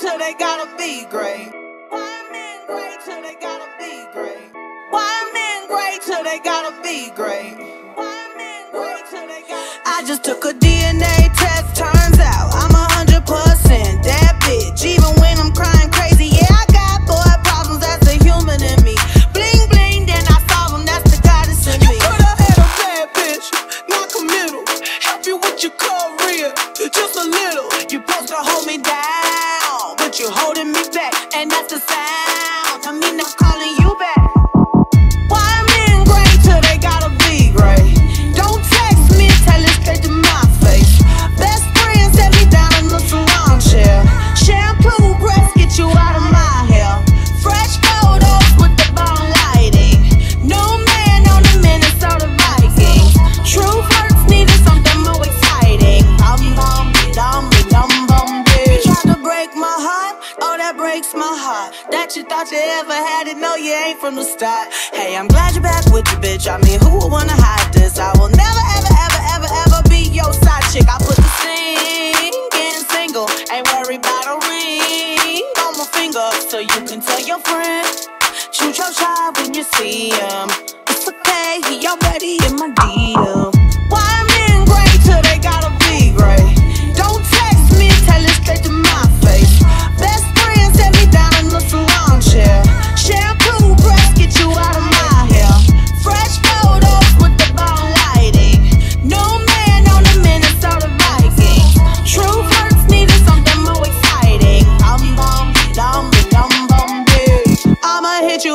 till they gotta be great? Why men great till they gotta be great? Why men great till they gotta be great? Why men great till they gotta I just took a DNA test, turns out I'm a hundred percent and that's the sound. Breaks my heart. That you thought you ever had it, no you ain't from the start. Hey, I'm glad you're back with your bitch. I mean, who would wanna hide this? I will never ever ever ever ever be your side chick. I put the singing single, ain't worried about a ring on my finger, so you can tell your friend. Shoot your shot when you see him. It's okay, he already in my DM.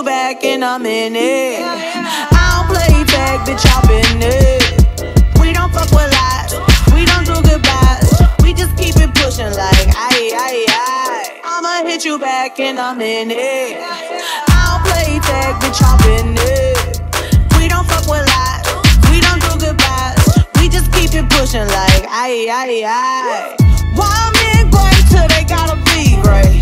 You back in a minute. I don't play tag, bitch, I've been it. We don't fuck with lies, we don't do goodbyes. We just keep it pushing like aye aye aye. I'ma hit you back in a minute. I don't play tag, bitch, I've been it. We don't fuck with lies, we don't do goodbyes. We just keep it pushing like aye aye aye. Why men great till they gotta be great?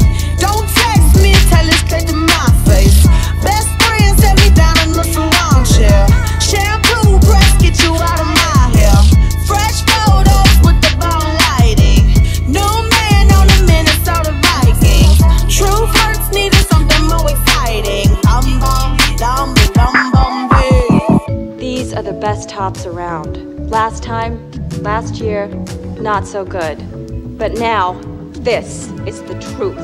Best tops around. Last time, last year, not so good. But now, this is the truth.